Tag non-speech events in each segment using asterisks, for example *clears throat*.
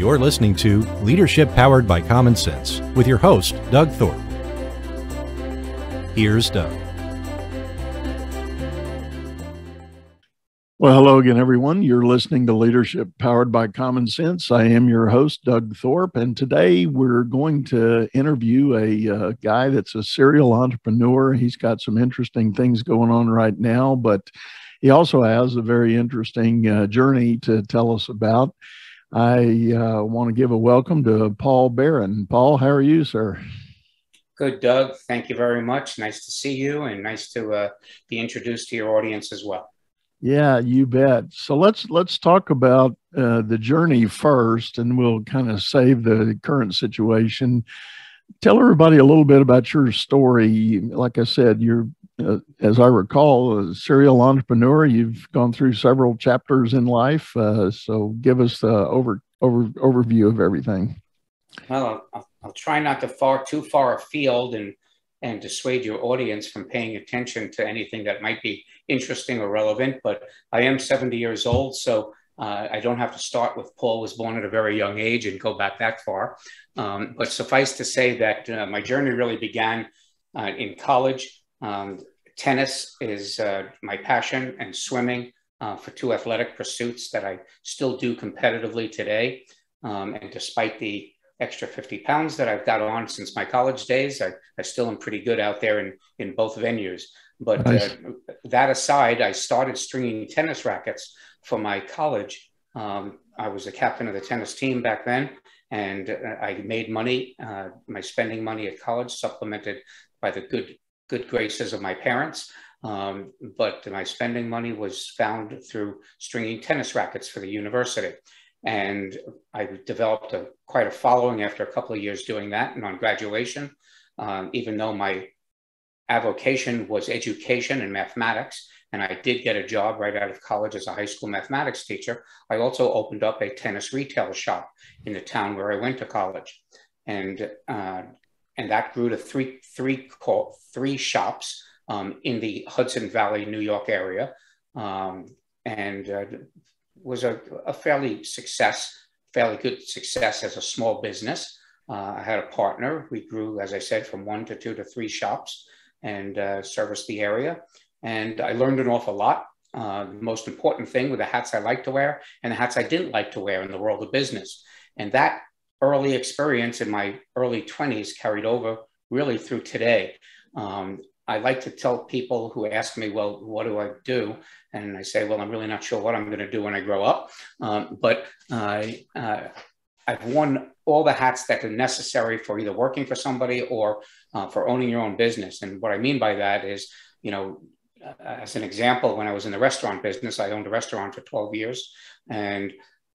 You're listening to Leadership Powered by Common Sense with your host, Doug Thorpe. Here's Doug. Well, hello again, everyone. You're listening to Leadership Powered by Common Sense. I am your host, Doug Thorpe, and today we're going to interview a uh, guy that's a serial entrepreneur. He's got some interesting things going on right now, but he also has a very interesting uh, journey to tell us about. I uh, want to give a welcome to Paul Baron. Paul, how are you, sir? Good, Doug. Thank you very much. Nice to see you and nice to uh, be introduced to your audience as well. Yeah, you bet. So let's let's talk about uh, the journey first, and we'll kind of save the current situation. Tell everybody a little bit about your story. Like I said, you're as I recall, a serial entrepreneur. You've gone through several chapters in life. Uh, so give us the over, over overview of everything. Well, I'll, I'll, try not to far too far afield and and dissuade your audience from paying attention to anything that might be interesting or relevant. But I am 70 years old, so uh, I don't have to start with Paul was born at a very young age and go back that far. Um, but suffice to say that uh, my journey really began uh, in college. Um, tennis is uh, my passion, and swimming uh, for two athletic pursuits that I still do competitively today. Um, and despite the extra 50 pounds that I've got on since my college days, I, I still am pretty good out there in, in both venues. But nice. uh, that aside, I started stringing tennis rackets for my college. Um, I was a captain of the tennis team back then, and uh, I made money, uh, my spending money at college, supplemented by the good good graces of my parents. Um, but my spending money was found through stringing tennis rackets for the university. And I developed a, quite a following after a couple of years doing that. And on graduation, um, even though my avocation was education and mathematics, and I did get a job right out of college as a high school mathematics teacher, I also opened up a tennis retail shop in the town where I went to college. And uh, and that grew to three, three, three shops um, in the Hudson Valley, New York area, um, and uh, was a, a, fairly success, fairly good success as a small business. Uh, I had a partner. We grew, as I said, from one to two to three shops and uh, serviced the area. And I learned an awful lot. Uh, the most important thing were the hats I liked to wear and the hats I didn't like to wear in the world of business. And that early experience in my early 20s carried over really through today. Um, I like to tell people who ask me, well, what do I do? And I say, well, I'm really not sure what I'm going to do when I grow up. Um, but uh, uh, I've worn all the hats that are necessary for either working for somebody or uh, for owning your own business. And what I mean by that is, you know, as an example, when I was in the restaurant business, I owned a restaurant for 12 years. And,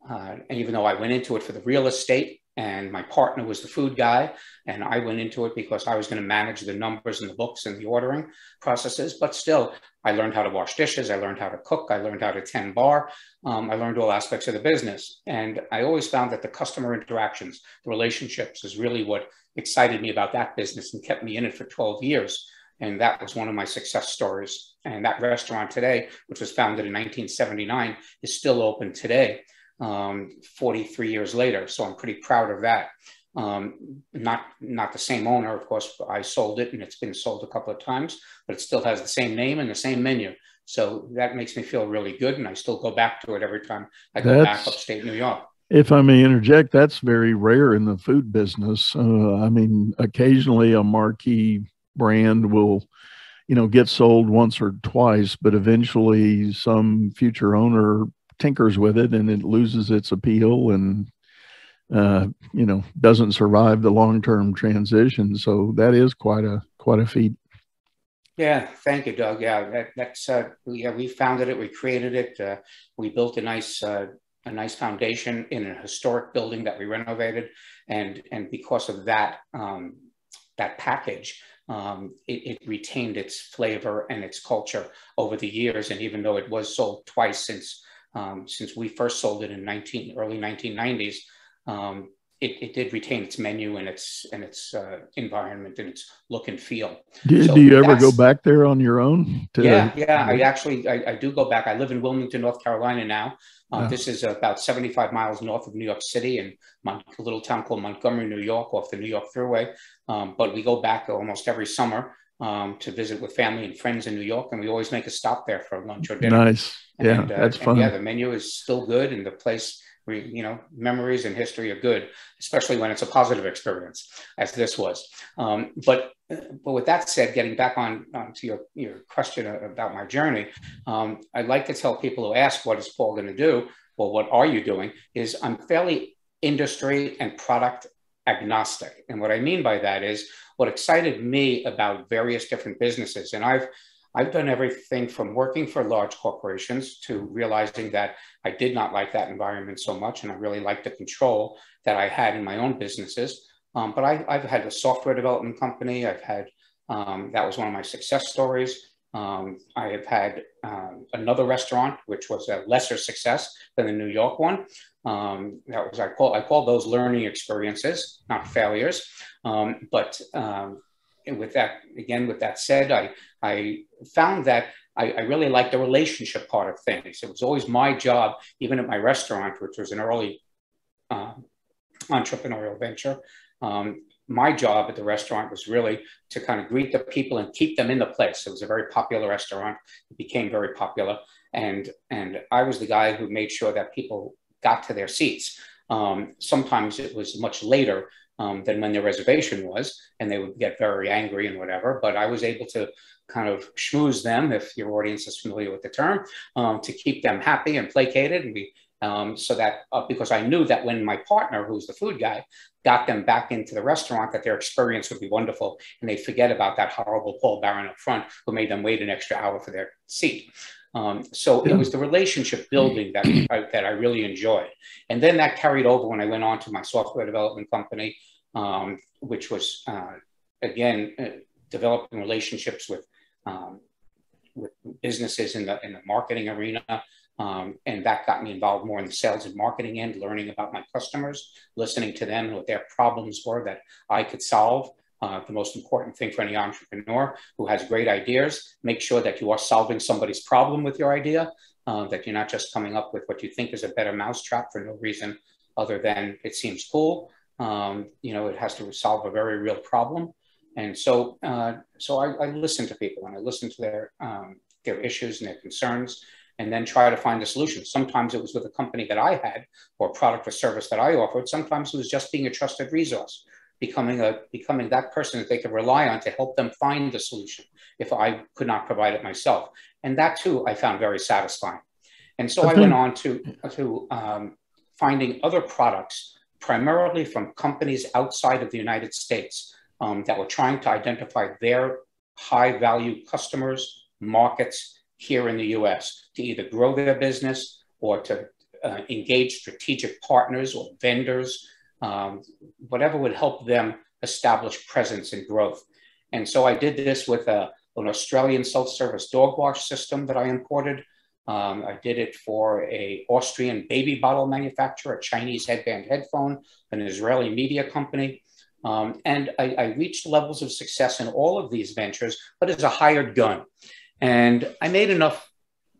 uh, and even though I went into it for the real estate and my partner was the food guy and i went into it because i was going to manage the numbers and the books and the ordering processes but still i learned how to wash dishes i learned how to cook i learned how to tend bar um, i learned all aspects of the business and i always found that the customer interactions the relationships is really what excited me about that business and kept me in it for 12 years and that was one of my success stories. And that restaurant today which was founded in 1979 is still open today um, 43 years later. So I'm pretty proud of that. Um, not not the same owner, of course. I sold it, and it's been sold a couple of times, but it still has the same name and the same menu. So that makes me feel really good, and I still go back to it every time I go that's, back upstate New York. If I may interject, that's very rare in the food business. Uh, I mean, occasionally a marquee brand will, you know, get sold once or twice, but eventually some future owner tinkers with it and it loses its appeal and uh, you know doesn't survive the long term transition. So that is quite a quite a feat. Yeah, thank you, Doug. Yeah, that, that's uh, yeah. We founded it, we created it, uh, we built a nice uh, a nice foundation in a historic building that we renovated, and and because of that um, that package, um, it, it, retained its flavor and its culture over the years. And even though it was sold twice since um, since we first sold it in 19, early 1990s. Um, it, it did retain its menu and its and its uh, environment and its look and feel. Do, so do you ever go back there on your own? To, yeah, yeah. I actually I, I, do go back. I live in Wilmington, North Carolina now. Uh, This is about 75 miles north of New York City in Mon- a little town called Montgomery, New York, off the New York Thruway. Um, but we go back almost every summer um, to visit with family and friends in New York, and we always make a stop there for lunch or dinner. Nice, yeah, and, uh, that's fun. yeah, the menu is still good, and the place we, you know, memories and history are good, especially when it's a positive experience, as this was. Um, but but with that said, getting back on, on to your, your question about my journey, um, I'd like to tell people who ask, what is Paul going to do? Well, what are you doing? Is I'm fairly industry and product agnostic. And what I mean by that is what excited me about various different businesses. And I've I've done everything from working for large corporations to realizing that I did not like that environment so much, and I really liked the control that I had in my own businesses. Um, but I, have had a software development company. I've had um, that was one of my success stories. Um, I have had um, another restaurant, which was a lesser success than the New York one. Um, that was I call I call those learning experiences, not failures. Um, but with that again, with that said, I I found that I, I really liked the relationship part of things. It was always my job, even at my restaurant, which was an early uh, entrepreneurial venture. Um, my job at the restaurant was really to kind of greet the people and keep them in the place. It was a very popular restaurant. It became very popular. And, and I was the guy who made sure that people got to their seats. Um, sometimes it was much later um, than when their reservation was, and they would get very angry and whatever. But I was able to kind of schmooze them, if your audience is familiar with the term, um, to keep them happy and placated. And we, um, so that uh, because I knew that when my partner, who's the food guy, got them back into the restaurant, that their experience would be wonderful, and they forget about that horrible Paul Baron up front who made them wait an extra hour for their seat. Um, so it was the relationship *clears throat* building that I, that I really enjoyed, and then that carried over when I went on to my software development company, um, which was uh, again uh, developing relationships with um, with businesses in the in the marketing arena. Um, and that got me involved more in the sales and marketing end, learning about my customers, listening to them, what their problems were that I could solve. Uh, the most important thing for any entrepreneur who has great ideas, make sure that you are solving somebody's problem with your idea, uh, that you're not just coming up with what you think is a better mousetrap for no reason other than it seems cool. Um, you know, it has to solve a very real problem. And so, uh, so I, I, listen to people and I listen to their um, their issues and their concerns, and then try to find a solution. Sometimes it was with a company that I had or product or service that I offered. Sometimes it was just being a trusted resource, becoming a becoming that person that they could rely on to help them find the solution if I could not provide it myself. And that too, I found very satisfying. And so I went on to to um, finding other products, primarily from companies outside of the United States um, that were trying to identify their high value customers, markets here in the US to either grow their business or to uh, engage strategic partners or vendors, um, whatever would help them establish presence and growth. And so I did this with a, an Australian self-service dog wash system that I imported. Um, I did it for a Austrian baby bottle manufacturer, a Chinese headband headphone, an Israeli media company, um, and I, I, reached levels of success in all of these ventures, but as a hired gun. And I made enough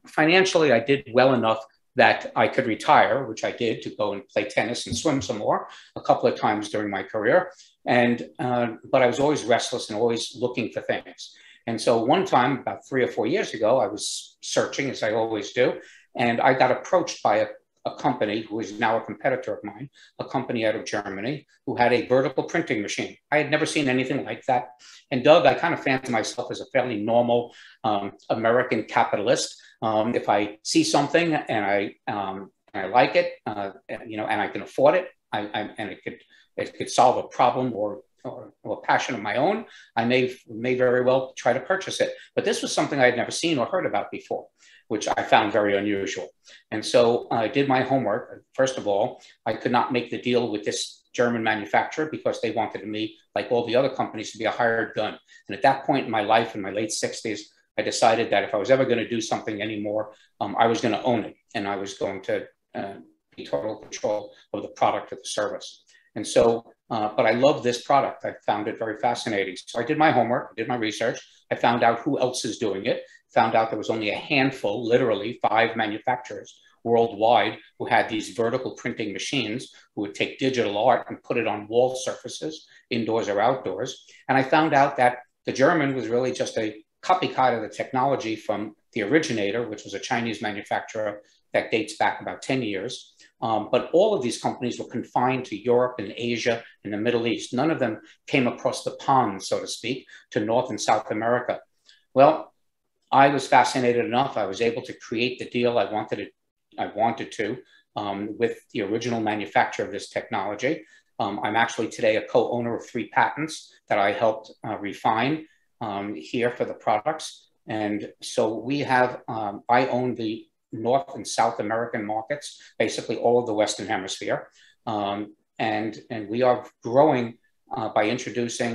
financially, I did well enough that I could retire, which I did to go and play tennis and swim some more a couple of times during my career. And, uh, but I was always restless and always looking for things. And so one time, about three or four years ago, I was searching, as I always do, and I got approached by a a company who is now a competitor of mine, a company out of Germany, who had a vertical printing machine. I had never seen anything like that. And Doug, I kind of fancy myself as a fairly normal um, American capitalist. Um, if I see something and I um, and I like it, uh, you know, and I can afford it, I, I, and it could it could solve a problem or or, or, a passion of my own, I may may very well try to purchase it. But this was something I had never seen or heard about before which I found very unusual. And so I did my homework. First of all, I could not make the deal with this German manufacturer because they wanted me, like all the other companies, to be a hired gun. And at that point in my life, in my late 60s, I decided that if I was ever going to do something anymore, um, I was going to own it and I was going to uh, be total control of the product or the service. And so, uh, but I love this product. I found it very fascinating. So I did my homework, did my research. I found out who else is doing it. Found out there was only a handful, literally five manufacturers worldwide who had these vertical printing machines who would take digital art and put it on wall surfaces, indoors or outdoors. And I found out that the German was really just a copycat of the technology from the originator, which was a Chinese manufacturer that dates back about 10 years. Um, but all of these companies were confined to Europe and Asia and the Middle East. None of them came across the pond, so to speak, to North and South America. Well, I was fascinated enough. I was able to create the deal I wanted to, I wanted to um, with the original manufacturer of this technology. Um, I'm actually today a co-owner of three patents that I helped uh, refine um, here for the products. And so we have, um, I own the North and South American markets, basically all of the Western Hemisphere. Um, and, and we are growing uh, by introducing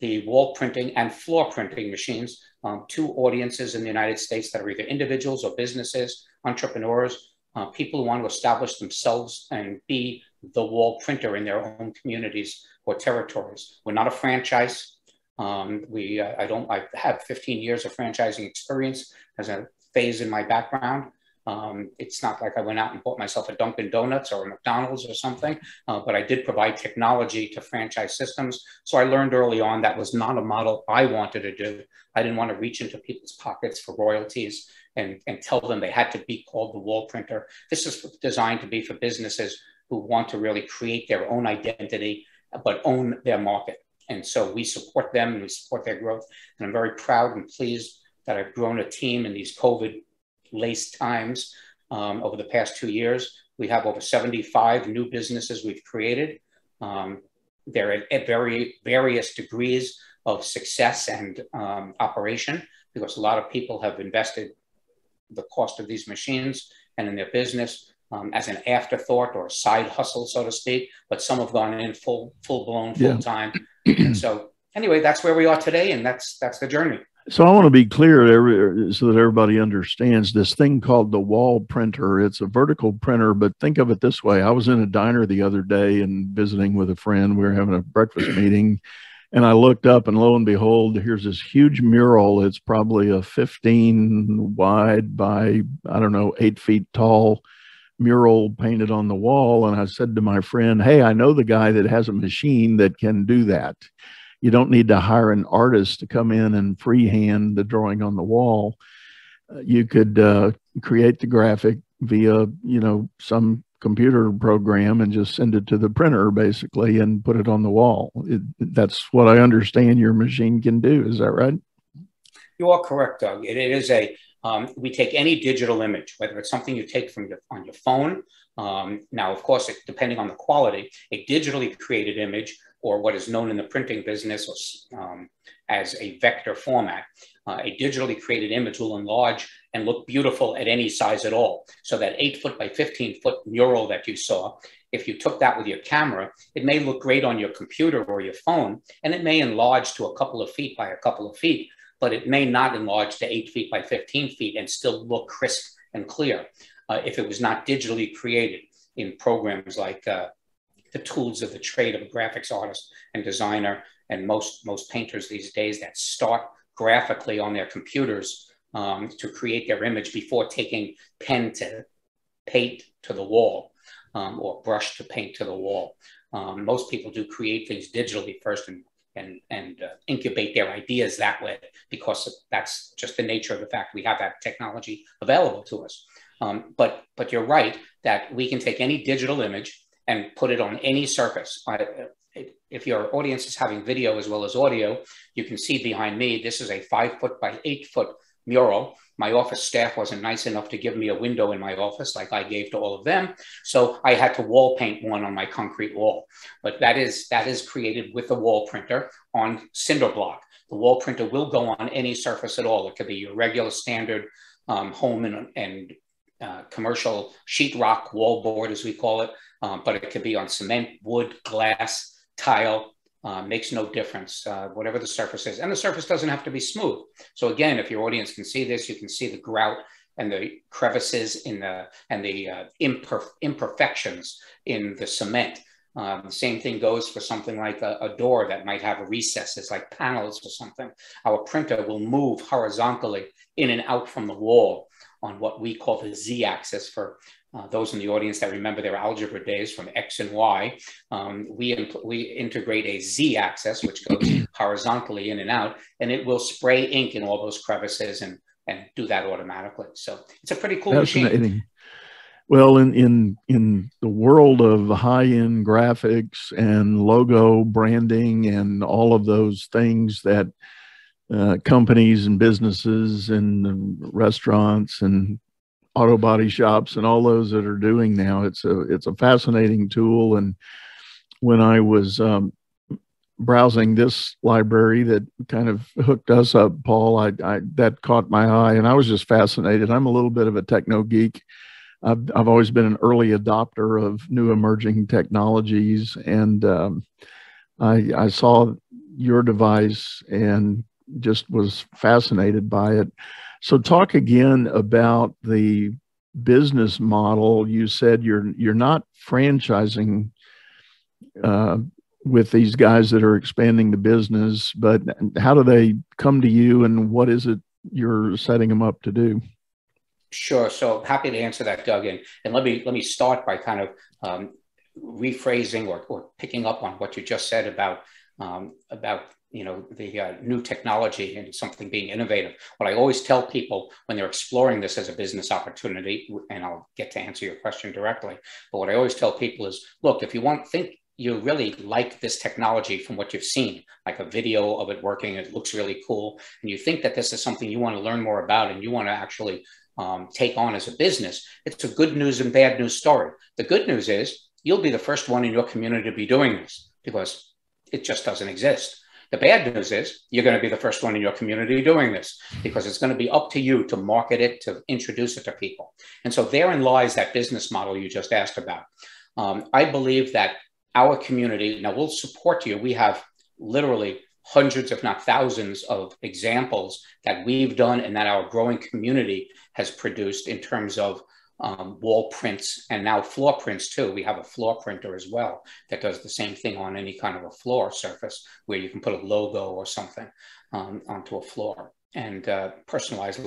the wall printing and floor printing machines um, to audiences in the United States that are either individuals or businesses, entrepreneurs, uh, people who want to establish themselves and be the wall printer in their own communities or territories. We're not a franchise. Um, we, I don't, I have 15 years of franchising experience as a phase in my background. Um, it's not like I went out and bought myself a Dunkin' Donuts or a McDonald's or something, uh, but I did provide technology to franchise systems. So I learned early on that was not a model I wanted to do. I didn't want to reach into people's pockets for royalties and, and tell them they had to be called the wall printer. This is designed to be for businesses who want to really create their own identity, but own their market. And so we support them and we support their growth. And I'm very proud and pleased that I've grown a team in these COVID laced times um, over the past two years. We have over 75 new businesses we've created. Um, they're at, at, very various degrees of success and um, operation because a lot of people have invested the cost of these machines and in their business um, as an afterthought or side hustle, so to speak. But some have gone in full, full blown, full time. Yeah. so anyway, that's where we are today, and that's that's the journey. So I want to be clear so that everybody understands this thing called the wall printer. It's a vertical printer, but think of it this way. I was in a diner the other day and visiting with a friend. We were having a breakfast meeting and I looked up and lo and behold, here's this huge mural. It's probably a 15 wide by, I don't know, eight feet tall mural painted on the wall. And I said to my friend, Hey, I know the guy that has a machine that can do that you don't need to hire an artist to come in and freehand the drawing on the wall. Uh, you could uh, create the graphic via, you know, some computer program and just send it to the printer basically and put it on the wall. It, that's what I understand your machine can do. Is that right? You are correct, Doug. it, it is a um, we take any digital image, whether it's something you take from your, on your phone. Um, now, of course, it, depending on the quality, a digitally created image or what is known in the printing business um, as a vector format. Uh, a digitally created image will enlarge and look beautiful at any size at all. So that eight foot by 15 foot mural that you saw, if you took that with your camera, it may look great on your computer or your phone, and it may enlarge to a couple of feet by a couple of feet, but it may not enlarge to eight feet by 15 feet and still look crisp and clear uh, if it was not digitally created in programs like uh, the tools of the trade of a graphics artist and designer and most most painters these days that start graphically on their computers um, to create their image before taking pen to paint to the wall um, or brush to paint to the wall. Um, most people do create things digitally first and and, and uh, incubate their ideas that way because that's just the nature of the fact we have that technology available to us. Um, but but you're right that we can take any digital image and put it on any surface. I, if your audience is having video as well as audio, you can see behind me, this is a five foot by eight foot mural. My office staff wasn't nice enough to give me a window in my office like I gave to all of them. So I had to wall paint one on my concrete wall. But that is, that is created with the wall printer on cinder block. The wall printer will go on any surface at all. It could be your regular standard um, home and, and uh, commercial sheetrock wall board, as we call it um, but it could be on cement, wood, glass, tile, uh, makes no difference, uh, whatever the surface is. And the surface doesn't have to be smooth. So again, if your audience can see this, you can see the grout and the crevices in the and the uh, imperf- imperfections in the cement. Um, the same thing goes for something like a, a, door that might have recesses like panels or something. Our printer will move horizontally in and out from the wall on what we call the z axis for uh, those in the audience that remember their algebra days from X and Y, um, we, we integrate a Z axis, which goes *clears throat* horizontally in and out, and it will spray ink in all those crevices and, and do that automatically. So it's a pretty cool Fascinating. machine. Well, in, in, in the world of high end graphics and logo branding and all of those things that uh, companies and businesses and restaurants and auto body shops and all those that are doing now. It's a it's a fascinating tool. And when I was um, browsing this library that kind of hooked us up, Paul, I, I, that caught my eye, and I was just fascinated. I'm a little bit of a techno geek. I've I've always been an early adopter of new emerging technologies, and um, I I saw your device and just was fascinated by it. So talk again about the business model. You said you're you're not franchising uh, with these guys that are expanding the business, but how do they come to you, and what is it you're setting them up to do? Sure. So happy to answer that, Doug. And, and let me let me start by kind of um, rephrasing or, or picking up on what you just said about um, about you know the uh, new technology and something being innovative. What i always tell people when they're exploring this as a business opportunity and i'll get to answer your question directly but what i always tell people is look if you want think you really like this technology from what you've seen like a video of it working it looks really cool and you think that this is something you want to learn more about and you want to actually um, take on as a business it's a good news and bad news story. The good news is you'll be the first one in your community to be doing this because it just doesn't exist the bad news is you're going to be the first one in your community doing this because it's going to be up to you to market it, to introduce it to people. And so therein lies that business model you just asked about. Um, I believe that our community, now we'll support you. We have literally hundreds, if not thousands, of examples that we've done and that our growing community has produced in terms of um, wall prints and now floor prints too. We have a floor printer as well that does the same thing on any kind of a floor surface where you can put a logo or something um, onto a floor and uh, personalized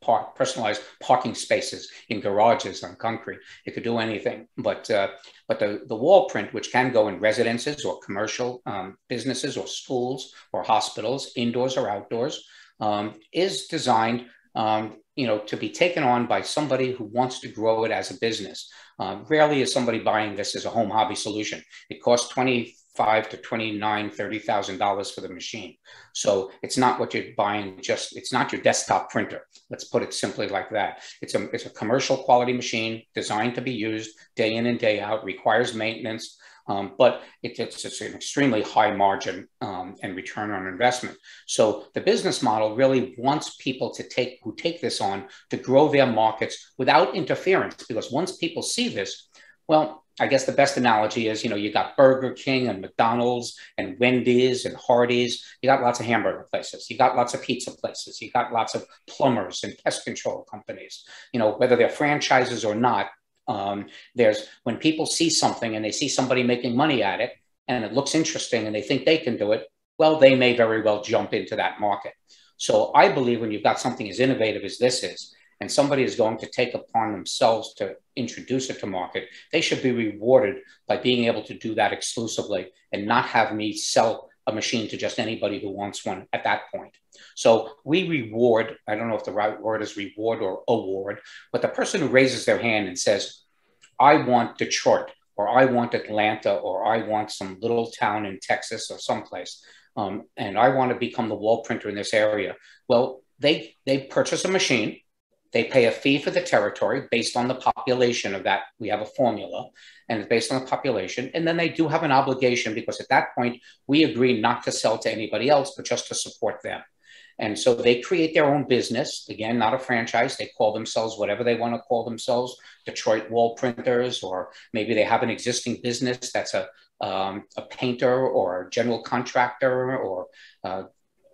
park, personalized parking spaces in garages on concrete. It could do anything, but uh, but the, the wall print, which can go in residences or commercial um, businesses or schools or hospitals, indoors or outdoors, um, is designed um, you know, to be taken on by somebody who wants to grow it as a business. Uh, rarely is somebody buying this as a home hobby solution. It costs twenty-five to twenty-nine, thirty thousand dollars for the machine. So it's not what you're buying. Just it's not your desktop printer. Let's put it simply like that. It's a it's a commercial quality machine designed to be used day in and day out. Requires maintenance. Um, but it, it's, an extremely high margin um, and return on investment. So the business model really wants people to take who take this on to grow their markets without interference. Because once people see this, well, I guess the best analogy is, you know, you got Burger King and McDonald's and Wendy's and Hardee's. You got lots of hamburger places. You got lots of pizza places. You got lots of plumbers and pest control companies. You know, whether they're franchises or not, um, there's when people see something and they see somebody making money at it and it looks interesting and they think they can do it, well, they may very well jump into that market. So I believe when you've got something as innovative as this is, and somebody is going to take upon themselves to introduce it to market, they should be rewarded by being able to do that exclusively and not have me sell a machine to just anybody who wants one at that point. So we reward, I don't know if the right word is reward or award, but the person who raises their hand and says, I want Detroit, or I want Atlanta, or I want some little town in Texas or someplace, um, and I want to become the wall printer in this area. Well, they, they purchase a machine, they pay a fee for the territory based on the population of that. We have a formula and it's based on the population. And then they do have an obligation because at that point, we agree not to sell to anybody else, but just to support them. And so they create their own business. Again, not a franchise. They call themselves whatever they want to call themselves Detroit wall printers, or maybe they have an existing business that's a, um, a painter or a general contractor or uh,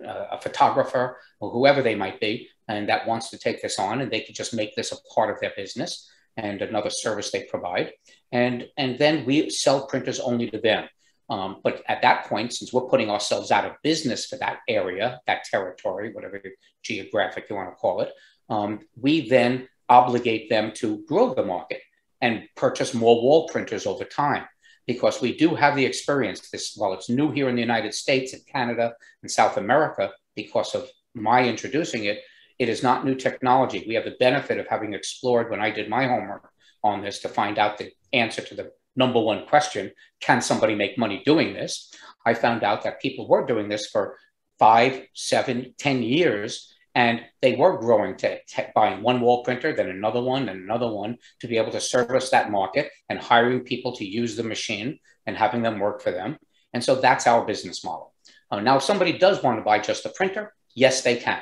a photographer or whoever they might be, and that wants to take this on, and they could just make this a part of their business. and another service they provide. And, and then we sell printers only to them. Um, but at that point, since we're putting ourselves out of business for that area, that territory, whatever geographic you want to call it, um, we then obligate them to grow the market and purchase more wall printers over time. Because we do have the experience this while it's new here in the united states and canada and south america because of my introducing it it is not new technology. We have the benefit of having explored when i did my homework on this to find out the answer to the number one question can somebody make money doing this i found out that people were doing this for five seven ten years and they were growing to, to, buying one wall printer, then another one, and another one to be able to service that market and hiring people to use the machine and having them work for them. And so that's our business model. Uh, now, if somebody does want to buy just a printer, yes, they can.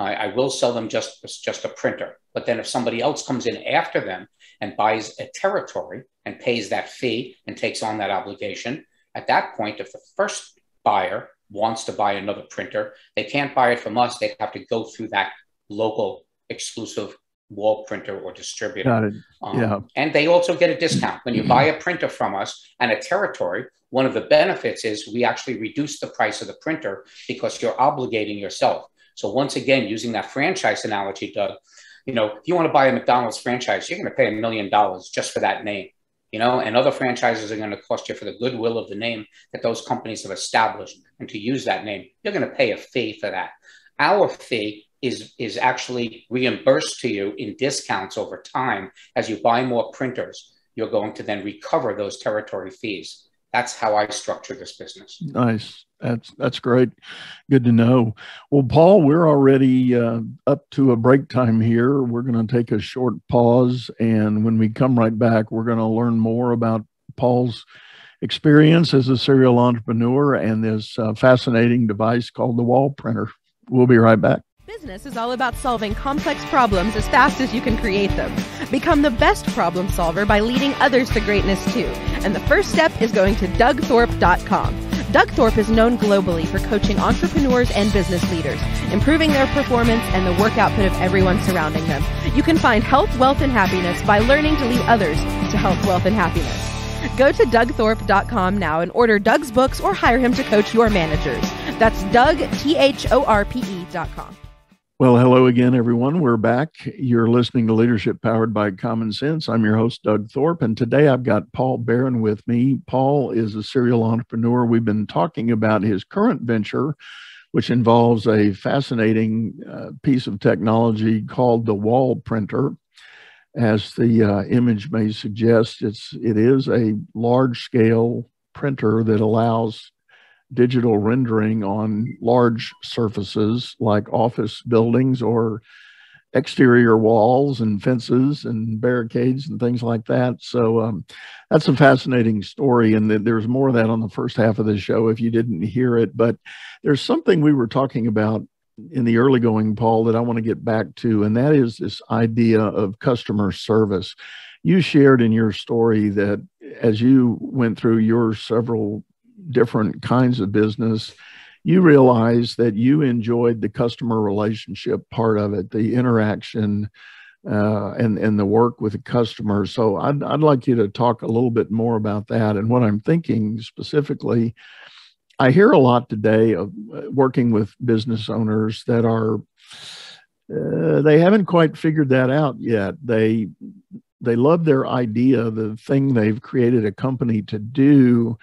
Uh, I will sell them just, just a printer. But then if somebody else comes in after them and buys a territory and pays that fee and takes on that obligation, at that point, if the first buyer wants to buy another printer, they can't buy it from us. They have to go through that local exclusive wall printer or distributor. Got it. Um, yeah. And they also get a discount. When you buy a printer from us and a territory, one of the benefits is we actually reduce the price of the printer because you're obligating yourself. So once again, using that franchise analogy, Doug, you know, if you want to buy a McDonald's franchise, you're going to pay a million dollars just for that name you know, and other franchises are going to cost you for the goodwill of the name that those companies have established. And to use that name, you're going to pay a fee for that. Our fee is, is actually reimbursed to you in discounts over time as you buy more printers. You're going to then recover those territory fees. That's how I structure this business. Nice. That's that's great. Good to know. Well, Paul, we're already uh, up to a break time here. We're going to take a short pause, and when we come right back, we're going to learn more about Paul's experience as a serial entrepreneur and this uh, fascinating device called the wall printer. We'll be right back. Business is all about solving complex problems as fast as you can create them. Become the best problem solver by leading others to greatness too. And the first step is going to dougthorpe.com. Doug Thorpe is known globally for coaching entrepreneurs and business leaders, improving their performance and the work output of everyone surrounding them. You can find health, wealth, and happiness by learning to lead others to health, wealth, and happiness. Go to dougthorpe.com now and order Doug's books or hire him to coach your managers. That's Doug, T H O R P E.com. Well, hello again, everyone. We're back. You're listening to Leadership Powered by Common Sense. I'm your host, Doug Thorpe, and today I've got Paul Baron with me. Paul is a serial entrepreneur. We've been talking about his current venture, which involves a fascinating uh, piece of technology called the wall printer. As the uh, image may suggest, it's it is a large scale printer that allows digital rendering on large surfaces like office buildings or exterior walls and fences and barricades and things like that. So um, that's a fascinating story. And there's more of that on the first half of the show if you didn't hear it. But there's something we were talking about in the early going, Paul, that I want to get back to, and that is this idea of customer service. You shared in your story that as you went through your several different kinds of business, you realize that you enjoyed the customer relationship part of it, the interaction uh, and and the work with the customer. So I'd I'd like you to talk a little bit more about that and what I'm thinking specifically. I hear a lot today of uh, working with business owners that are uh, they haven't quite figured that out yet. They they love their idea, the thing they've created a company to do,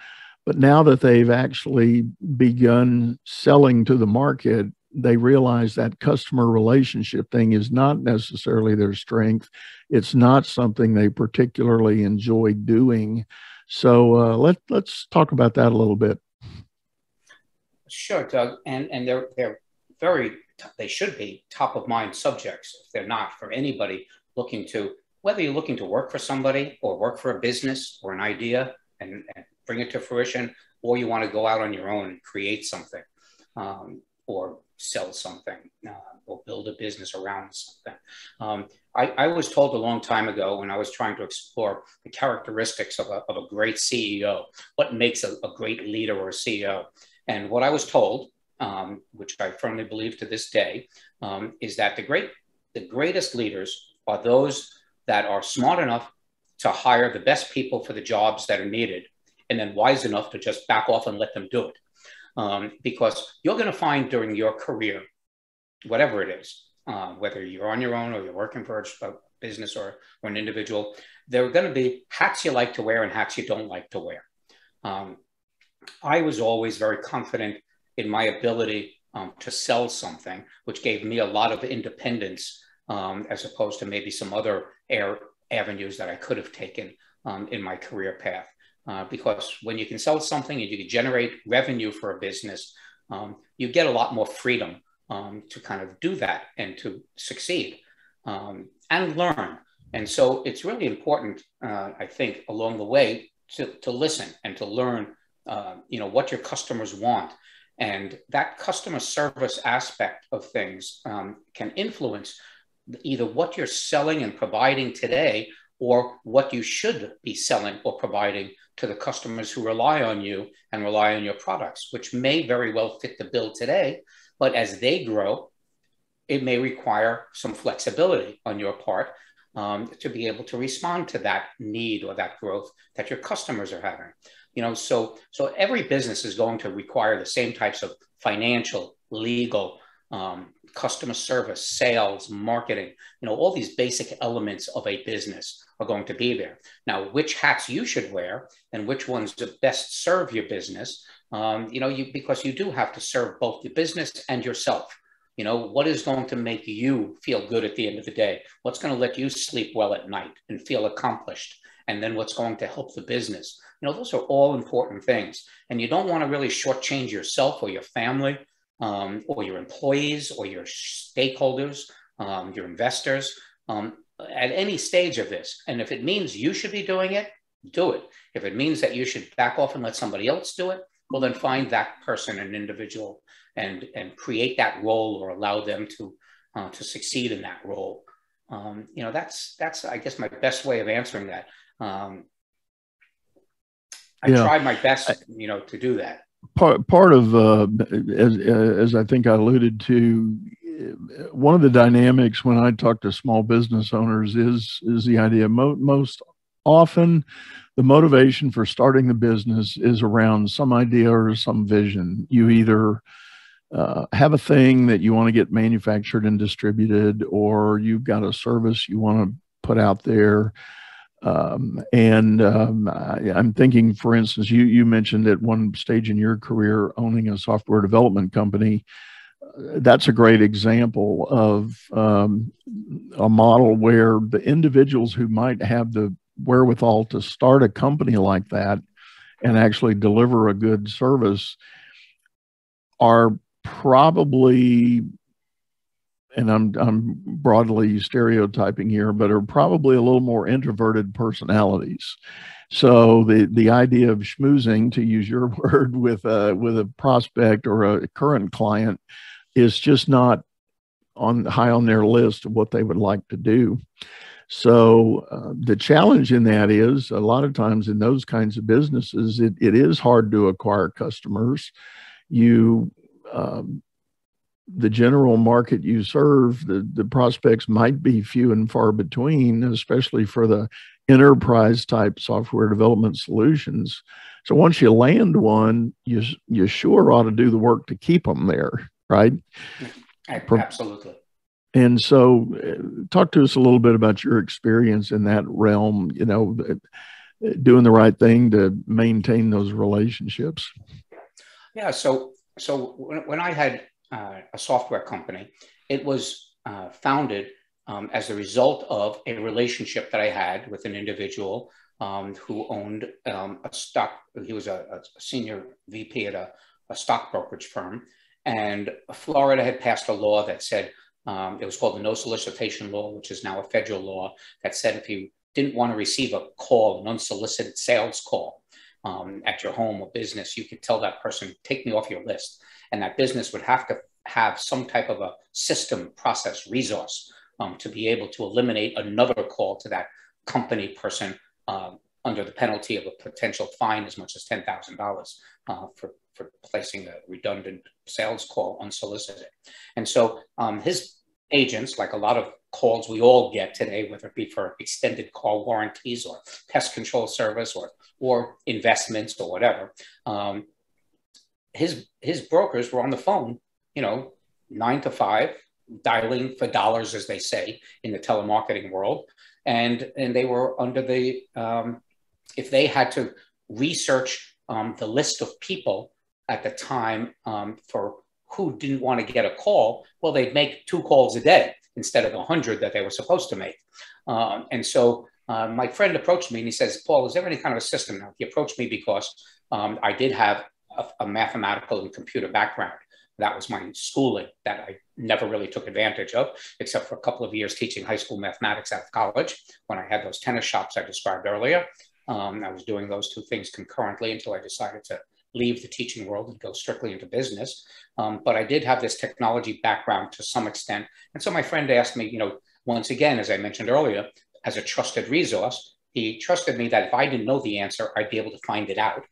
but now that they've actually begun selling to the market, they realize that customer relationship thing is not necessarily their strength. It's not something they particularly enjoy doing. So uh, let let's talk about that a little bit. Sure, Doug, and and they're they're very they should be top of mind subjects if they're not for anybody looking to whether you're looking to work for somebody or work for a business or an idea and, and bring it to fruition, or you want to go out on your own and create something um, or sell something uh, or build a business around something. Um, I, I, was told a long time ago when I was trying to explore the characteristics of a, of a great CEO, what makes a, a, great leader or a CEO. And what I was told, um, which I firmly believe to this day, um, is that the great, the greatest leaders are those that are smart enough to hire the best people for the jobs that are needed, and then wise enough to just back off and let them do it. Um, because you're going to find during your career, whatever it is, uh, whether you're on your own or you're working for a business or, or an individual, there are going to be hats you like to wear and hats you don't like to wear. Um, I was always very confident in my ability um, to sell something, which gave me a lot of independence um, as opposed to maybe some other air, avenues that I could have taken um, in my career path. Uh, because when you can sell something and you can generate revenue for a business, um, you get a lot more freedom um, to kind of do that and to succeed um, and learn. And so it's really important, uh, I think, along the way to, to listen and to learn, uh, you know, what your customers want. And that customer service aspect of things um, can influence either what you're selling and providing today or what you should be selling or providing to the customers who rely on you and rely on your products, which may very well fit the bill today. But as they grow, it may require some flexibility on your part um, to be able to respond to that need or that growth that your customers are having. You know, so so every business is going to require the same types of financial, legal, um, customer service, sales, marketing, you know, all these basic elements of a business are going to be there. Now, which hats you should wear and which ones to best serve your business, um, you know, you because you do have to serve both the business and yourself. You know, what is going to make you feel good at the end of the day? What's going to let you sleep well at night and feel accomplished? And then what's going to help the business? You know, those are all important things. And you don't want to really shortchange yourself or your family um, or your employees or your stakeholders, um, your investors um, at any stage of this. And if it means you should be doing it, do it. If it means that you should back off and let somebody else do it, well, then find that person, an individual, and and create that role or allow them to uh, to succeed in that role. Um, you know, that's that's I guess my best way of answering that. Um, I yeah. tried my best, you know, to do that. Part part of uh, as as I think I alluded to, one of the dynamics when I talk to small business owners is is the idea mo- most often the motivation for starting the business is around some idea or some vision. You either uh, have a thing that you want to get manufactured and distributed, or you've got a service you want to put out there. Um, and um, I, am thinking, for instance, you you mentioned at one stage in your career owning a software development company. That's a great example of um, a model where the individuals who might have the wherewithal to start a company like that and actually deliver a good service are probably and I'm I'm broadly stereotyping here, but are probably a little more introverted personalities. So the the idea of schmoozing, to use your *laughs* word, with a with a prospect or a current client, is just not on high on their list of what they would like to do. So uh, the challenge in that is a lot of times in those kinds of businesses, it, it is hard to acquire customers. You um, the general market you serve, the, the prospects might be few and far between, especially for the enterprise type software development solutions. So once you land one, you you sure ought to do the work to keep them there, right? Absolutely. And so, uh, talk to us a little bit about your experience in that realm. You know, doing the right thing to maintain those relationships. Yeah. So so when, when I had uh, a software company, it was uh, founded um, as a result of a relationship that I had with an individual um, who owned um, a stock. He was a, a senior VP at a, a, stock brokerage firm, and Florida had passed a law that said um, it was called the No Solicitation Law, which is now a federal law that said if you didn't want to receive a call, an unsolicited sales call, um, at your home or business, you could tell that person, take me off your list. And that business would have to have some type of a system, process, resource um, to be able to eliminate another call to that company person um, under the penalty of a potential fine as much as $10,000 uh, for, for placing a redundant sales call unsolicited. And so um, his agents, like a lot of calls we all get today, whether it be for extended call warranties or pest control service or or investments or whatever. Um, his his brokers were on the phone, you know, nine to five, dialing for dollars, as they say in the telemarketing world, and and they were under the um, if they had to research um, the list of people at the time um, for who didn't want to get a call, well, they'd make two calls a day instead of 100 that they were supposed to make. Um, and so uh, my friend approached me and he says, Paul, is there any kind of a system now? He approached me because um, I did have a, a, mathematical and computer background. That was my schooling that I never really took advantage of, except for a couple of years teaching high school mathematics out of college when I had those tennis shops I described earlier. Um, I was doing those two things concurrently until I decided to leave the teaching world and go strictly into business. Um, but I did have this technology background to some extent. And so my friend asked me, you know, once again, as I mentioned earlier, as a trusted resource, he trusted me that if I didn't know the answer, I'd be able to find it out.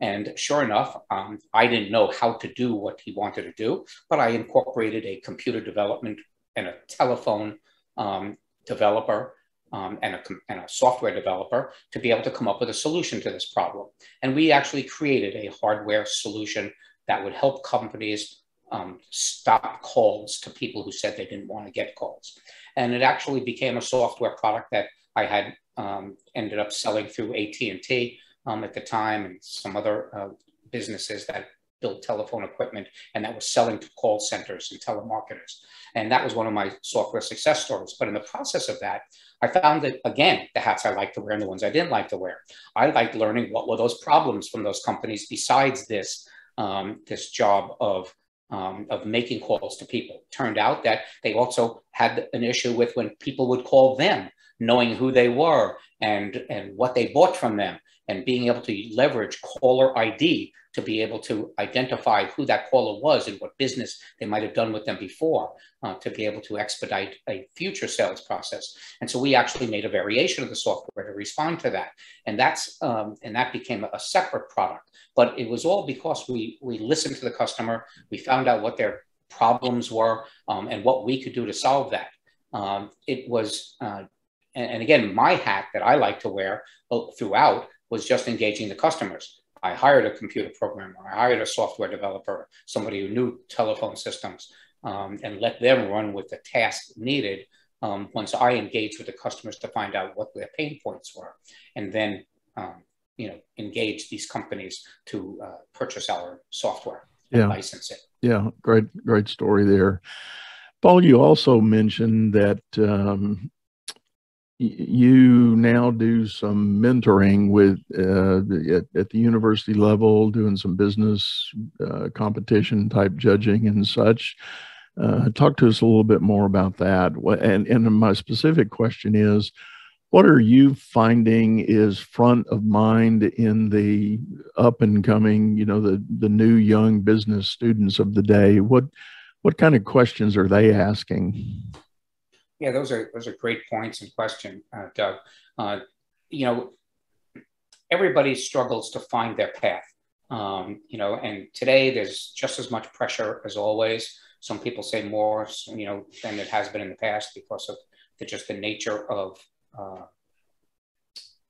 And sure enough, um, I didn't know how to do what he wanted to do, but I incorporated a computer development and a telephone um, developer um, and, a, and, a, software developer to be able to come up with a solution to this problem. And we actually created a hardware solution that would help companies um, stop calls to people who said they didn't want to get calls. And it actually became a software product that I had um, ended up selling through AT&T um, at the time and some other uh, businesses that built telephone equipment and that was selling to call centers and telemarketers. And that was one of my software success stories. But in the process of that, I found that, again, the hats I liked to wear and the ones I didn't like to wear. I liked learning what were those problems from those companies besides this, um, this job of, um, of making calls to people. Turned out that they also had an issue with when people would call them, knowing who they were and, and what they bought from them and being able to leverage caller ID to be able to identify who that caller was and what business they might have done with them before uh, to be able to expedite a future sales process. And so we actually made a variation of the software to respond to that. And that's um, and that became a separate product. But it was all because we we listened to the customer, we found out what their problems were um, and what we could do to solve that. Um, it was uh, and, and again, my hat that I like to wear uh, throughout was just engaging the customers. I hired a computer programmer, I hired a software developer, somebody who knew telephone systems, um, and let them run with the tasks needed um, once I engaged with the customers to find out what their pain points were, and then um, you know engage these companies to uh, purchase our software and yeah. license it. Yeah, great, great story there. Paul, you also mentioned that um, you now do some mentoring with uh, at, at, the university level, doing some business uh, competition type judging and such. Uh, talk to us a little bit more about that. And, and my specific question is, what are you finding is front of mind in the up and coming, you know, the the new young business students of the day? What what kind of questions are they asking? Yeah, those are those are great points and question, uh, Doug. Uh, you know, everybody struggles to find their path. Um, you know, and today there's just as much pressure as always. Some people say more, you know, than it has been in the past because of the, just the nature of uh,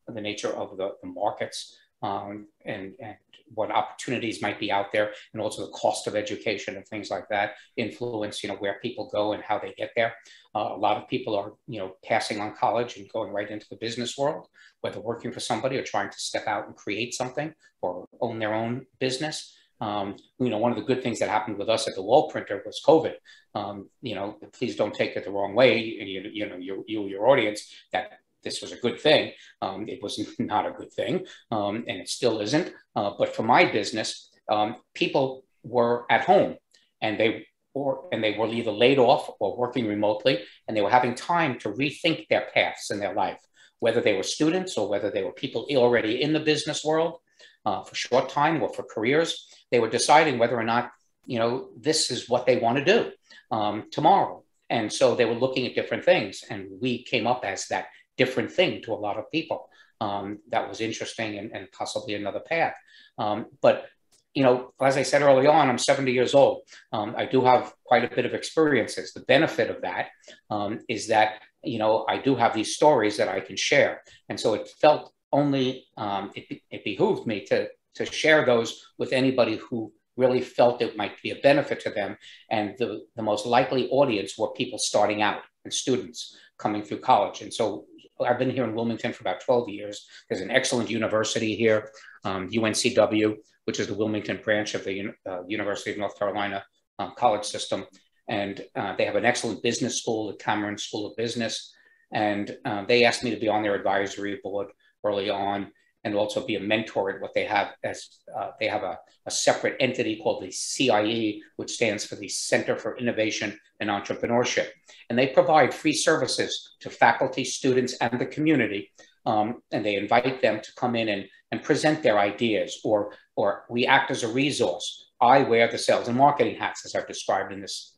the nature of the, the markets um, and, and what opportunities might be out there and also the cost of education and things like that influence you know where people go and how they get there uh, a lot of people are you know passing on college and going right into the business world whether working for somebody or trying to step out and create something or own their own business um, you know, one of the good things that happened with us at the wall printer was COVID. Um, you know, please don't take it the wrong way, you, you know, you, you, your audience, that this was a good thing. Um, it was *laughs* not a good thing, um, and it still isn't. Uh, but for my business, um, people were at home, and they or and they were either laid off or working remotely, and they were having time to rethink their paths in their life, whether they were students or whether they were people already in the business world uh, for short time or for careers. They were deciding whether or not you know this is what they want to do um, tomorrow. And so they were looking at different things, and we came up as that different thing to a lot of people. Um, that was interesting and, and, possibly another path. Um, but you know, as I said early on, I'm 70 years old. Um, I do have quite a bit of experiences. The benefit of that um, is that, you know, I do have these stories that I can share. And so it felt only, um, it, it behooved me to, to share those with anybody who really felt it might be a benefit to them. And the, the most likely audience were people starting out and students coming through college. And so I've been here in Wilmington for about 12 years. There's an excellent university here, um, UNCW, which is the Wilmington branch of the uh, University of North Carolina um, college system. And uh, they have an excellent business school, the Cameron School of Business. And uh, they asked me to be on their advisory board early on and also be a mentor at what they have as uh, they have a, a, separate entity called the CIE, which stands for the Center for Innovation and Entrepreneurship. And they provide free services to faculty, students, and the community. Um, and they invite them to come in and, and present their ideas, or, or we act as a resource. I wear the sales and marketing hats, as I've described in this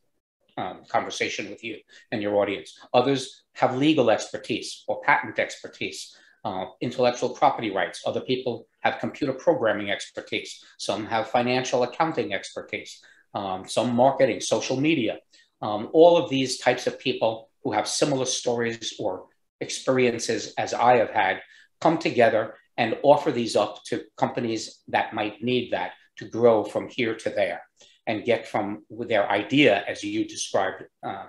um, conversation with you and your audience. Others have legal expertise or patent expertise uh, intellectual property rights. Other people have computer programming expertise. Some have financial accounting expertise. Um, some marketing, social media. Um, all of these types of people who have similar stories or experiences as I have had come together and offer these up to companies that might need that to grow from here to there and get from their idea, as you described uh,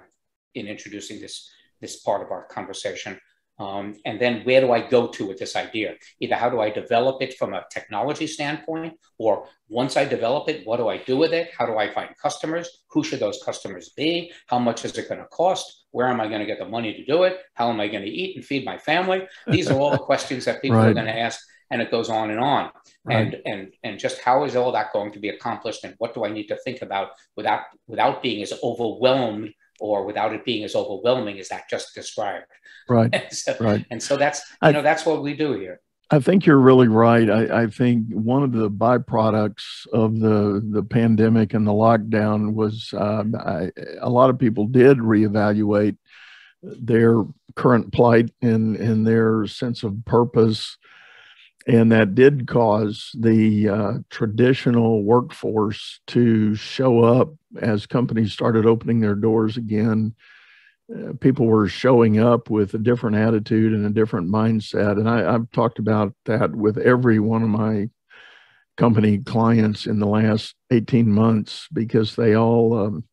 in introducing this, this part of our conversation, um, and then where do I go to with this idea? Either how do I develop it from a technology standpoint, or once I develop it, what do I do with it? How do I find customers? Who should those customers be? How much is it going to cost? Where am I going to get the money to do it? How am I going to eat and feed my family? These are all the *laughs* questions that people right. are going to ask, and it goes on and on. Right. And and and just how is all that going to be accomplished, and what do I need to think about without without being as overwhelmed or without it being as overwhelming as that just described. Right. *laughs* and so, right. And so that's you I, know that's what we do here. I think you're really right. I, I, think one of the byproducts of the the pandemic and the lockdown was um, I, a lot of people did reevaluate their current plight and and their sense of purpose and that did cause the uh, traditional workforce to show up as companies started opening their doors again. Uh, people were showing up with a different attitude and a different mindset. And I, have talked about that with every one of my company clients in the last 18 months because they all um,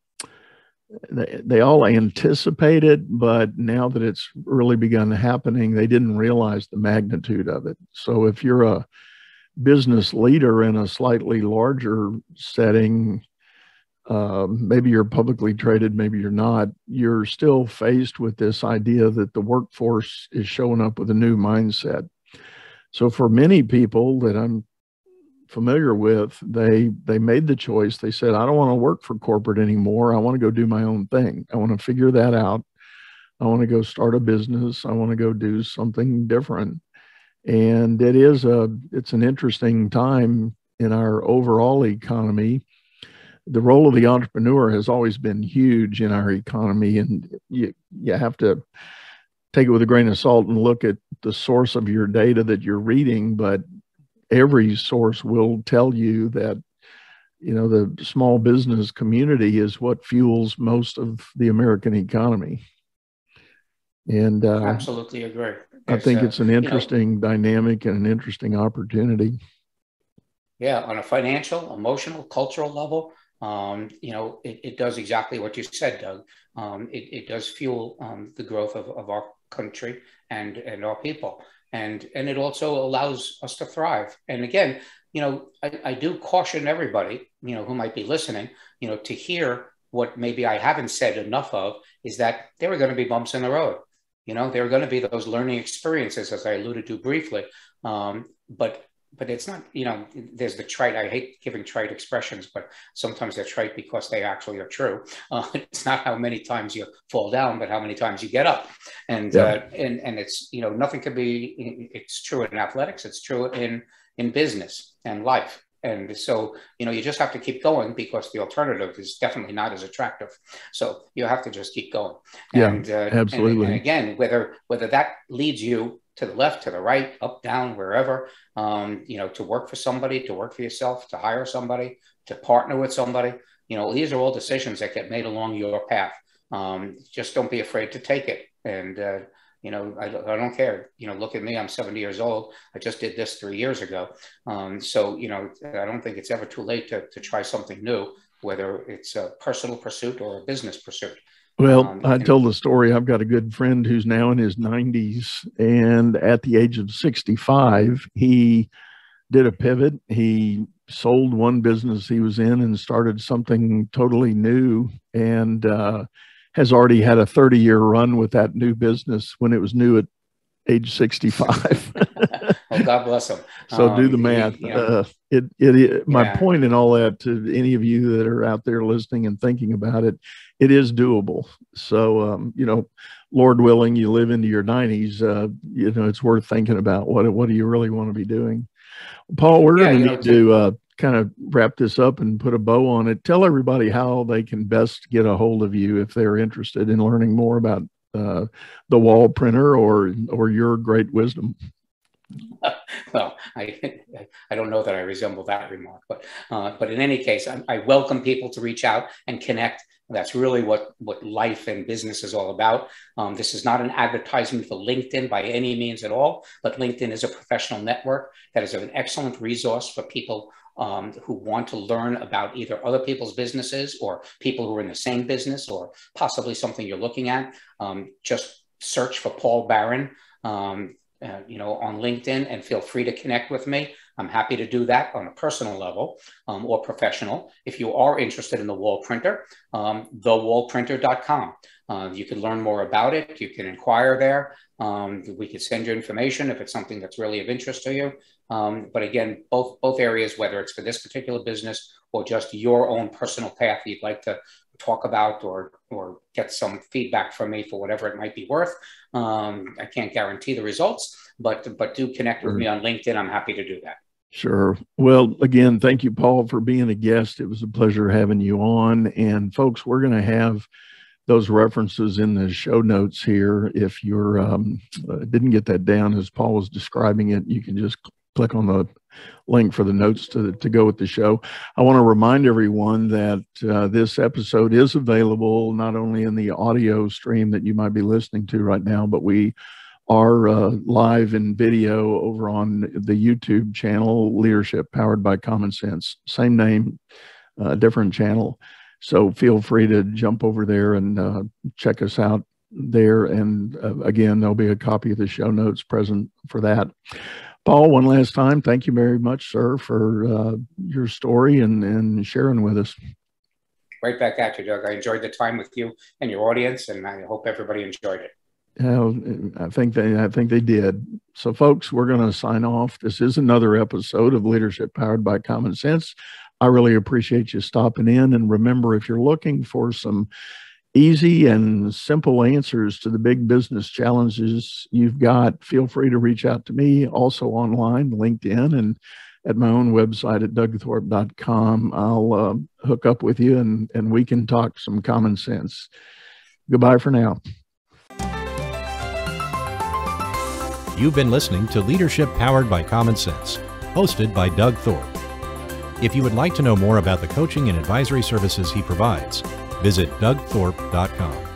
they, all anticipate it, but now that it's really begun happening, they didn't realize the magnitude of it. So if you're a business leader in a slightly larger setting, uh, maybe you're publicly traded, maybe you're not, you're still faced with this idea that the workforce is showing up with a new mindset. So for many people that I'm familiar with, they they made the choice. They said, I don't want to work for corporate anymore. I want to go do my own thing. I want to figure that out. I want to go start a business. I want to go do something different. And it is a it's an interesting time in our overall economy. The role of the entrepreneur has always been huge in our economy, and you you have to take it with a grain of salt and look at the source of your data that you're reading. But every source will tell you that you know the small business community is what fuels most of the American economy. And uh, absolutely agree. I think it's an interesting you know, dynamic and an interesting opportunity. Yeah, on a financial, emotional, cultural level, um, you know, it, it, does exactly what you said, Doug. Um, it, it, does fuel um, the growth of, of our country and, and our people and and it also allows us to thrive. And again, you know, I, I do caution everybody, you know, who might be listening, you know, to hear what maybe I haven't said enough of is that there are going to be bumps in the road. You know, there are going to be those learning experiences, as I alluded to briefly. Um, but but it's not, you know, there's the trite. I hate giving trite expressions, but sometimes they're trite because they actually are true. Uh, *laughs* it's not how many times you fall down, but how many times you get up. And yeah. uh, and and it's you know nothing can be. It's true in athletics. It's true in in business and life. And so, you know, you just have to keep going because the alternative is definitely not as attractive. So you have to just keep going. Yeah, and, uh, absolutely. And, and again, whether whether that leads you to the left, to the right, up, down, wherever, um, you know, to work for somebody, to work for yourself, to hire somebody, to partner with somebody. You know, these are all decisions that get made along your path. Um, just don't be afraid to take it. And, uh, you know, I, I, don't care. You know, look at me. I'm 70 years old. I just did this three years ago. Um, so, you know, I don't think it's ever too late to, to try something new, whether it's a personal pursuit or a business pursuit. Well, um, I tell the story. I've got a good friend who's now in his 90s, and at the age of 65, he did a pivot. He sold one business he was in and started something totally new. And uh, has already had a 30 year run with that new business when it was new at age 65. *laughs* well, God bless him. *laughs* So um, do the math. He, you know, uh, it, it, it, my yeah. point in all that to any of you that are out there listening and thinking about it, it is doable. So, um, you know, Lord willing, you live into your 90s, uh, you know, it's worth thinking about what, what do you really want to be doing? Paul, we're yeah, going to need to uh, kind of wrap this up and put a bow on it, tell everybody how they can best get a hold of you if they're interested in learning more about uh, the wall printer or or your great wisdom. *laughs* well, I I don't know that I resemble that remark, but uh, but in any case, I, I, welcome people to reach out and connect. That's really what what life and business is all about. Um, this is not an advertisement for LinkedIn by any means at all, but LinkedIn is a professional network that is an excellent resource for people um, who want to learn about either other people's businesses or people who are in the same business or possibly something you're looking at. Um, just search for Paul Baron. Um, uh, you know, on LinkedIn and feel free to connect with me. I'm happy to do that on a personal level um, or professional. If you are interested in the wall printer, um, thewallprinter.com. Uh, you can learn more about it. You can inquire there. Um, we could send you information if it's something that's really of interest to you. Um, but again, both both areas, whether it's for this particular business or just your own personal path you'd like to talk about or or get some feedback from me for whatever it might be worth. Um, I can't guarantee the results, but but do connect with me on LinkedIn. I'm happy to do that. Sure. Well, again, thank you, Paul, for being a guest. It was a pleasure having you on. And folks, we're going to have those references in the show notes here. If you're um, uh, didn't get that down as Paul was describing it, you can just click on the link for the notes to, to go with the show. I want to remind everyone that uh, this episode is available not only in the audio stream that you might be listening to right now, but we are uh, live in video over on the YouTube channel, Leadership Powered by Common Sense. Same name, uh, different channel. So feel free to jump over there and uh, check us out there. And uh, again, there'll be a copy of the show notes present for that. Paul, one last time, thank you very much, sir, for uh, your story and, and sharing with us. Right back at you, Doug. I enjoyed the time with you and your audience, and I hope everybody enjoyed it. I think they, I think they did. So, folks, we're going to sign off. This is another episode of Leadership Powered by Common Sense. I really appreciate you stopping in. And remember, if you're looking for some easy and simple answers to the big business challenges you've got, feel free to reach out to me also online, LinkedIn, and at my own website at dougthorpe.com. I'll uh, hook up with you and, and we can talk some common sense. Goodbye for now. You've been listening to Leadership Powered by Common Sense, hosted by Doug Thorpe. If you would like to know more about the coaching and advisory services he provides, visit dougthorpe.com.